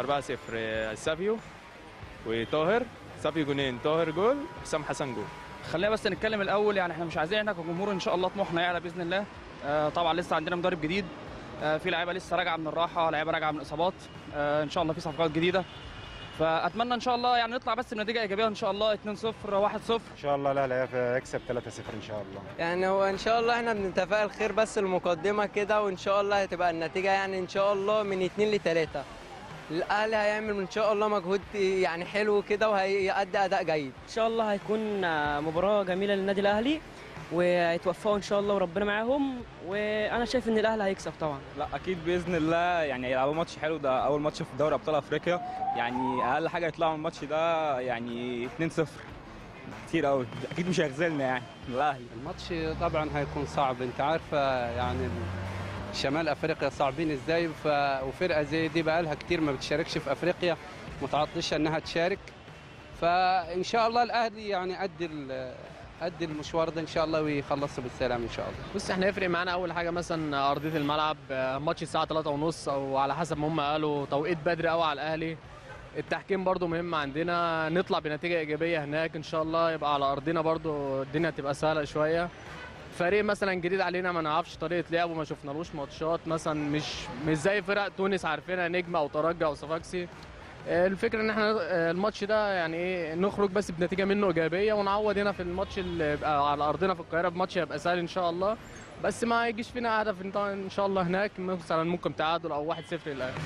4-0 سافيو وطاهر. سافيو جونين طاهر جول. حسام حسن جول. خلينا بس نتكلم الأول يعني إحنا مش عايزين إحنا كجمهور إن شاء الله طموحنا يعلى بإذن الله. آه طبعا لسه عندنا مدرب جديد. آه في لعيبة لسه راجعة من الراحة لعيبة راجعة من الإصابات. آه إن شاء الله في صفقات جديدة. فأتمنى إن شاء الله يعني نطلع بس بنتيجة إيجابية إن شاء الله. 2-0 1-0 إن شاء الله الاهلي هيكسب 3-0 إن شاء الله. يعني هو إن شاء الله إحنا بنتفائل خير بس المقدمة كده وإن شاء الله هتبقى النتيجة يعني إن شاء الله من 2 ل 3 الأهلي هيعمل ان شاء الله مجهود يعني حلو كده وهيأدي أداء جيد. إن شاء الله هيكون مباراة جميلة للنادي الأهلي وهيتوفقوا إن شاء الله وربنا معاهم وأنا شايف إن الأهلي هيكسب طبعا. لا أكيد بإذن الله. يعني هيلعبوا ماتش حلو ده أول ماتش في دوري أبطال أفريقيا. يعني أقل حاجة يطلعوا من الماتش ده يعني 2-0 كتير قوي أكيد مش هيخذلنا يعني. الأهلي. الماتش طبعا هيكون صعب. أنت عارفة يعني شمال أفريقيا صعبين إزاي؟ ف... وفرقة زي دي بقى لها كتير ما بتشاركش في أفريقيا متعطشه إنها تشارك. فإن شاء الله الأهلي يعني ال... قد المشوار ده إن شاء الله ويخلصوا بالسلام إن شاء الله. بص إحنا يفرق معانا أول حاجة مثلا أرضية الملعب ماتش الساعة 3 ونص أو على حسب ما هم قالوا توقيت بدري قوي على الأهلي. التحكيم برضو مهم عندنا نطلع بنتيجة إيجابية هناك إن شاء الله يبقى على أرضنا برضو الدنيا تبقى سهلة شوية. فريق مثلا جديد علينا ما نعرفش طريقة لعبه ما شفنالوش ماتشات مثلا مش مش زي فرق تونس عارفينها نجم أو ترجي أو صفاقسي. الفكرة إن إحنا الماتش ده يعني إيه نخرج بس بنتيجة منه إيجابية ونعوض هنا في الماتش اللي يبقى على أرضنا في القاهرة بماتش هيبقى سهل إن شاء الله. بس ما يجيش فينا هدف إن شاء الله هناك مثلا ممكن تعادل أو 1-0 للاهلي